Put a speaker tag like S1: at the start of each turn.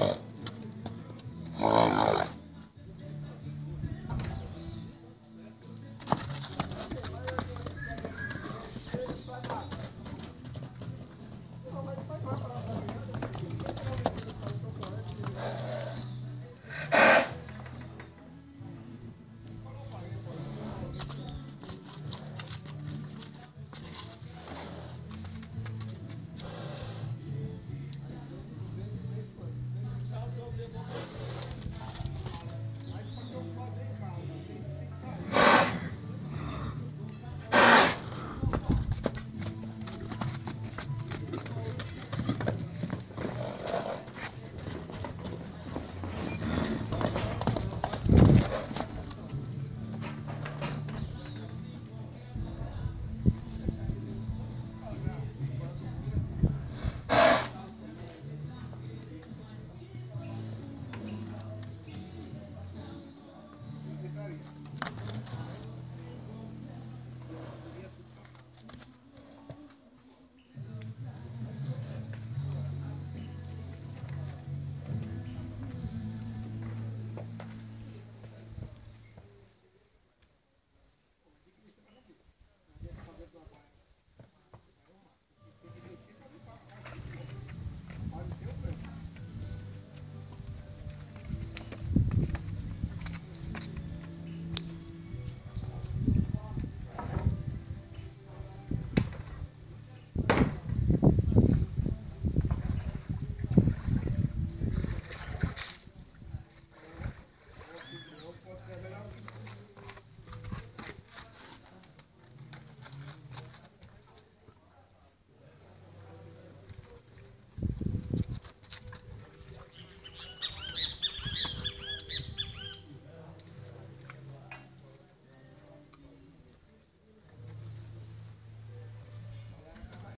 S1: uh,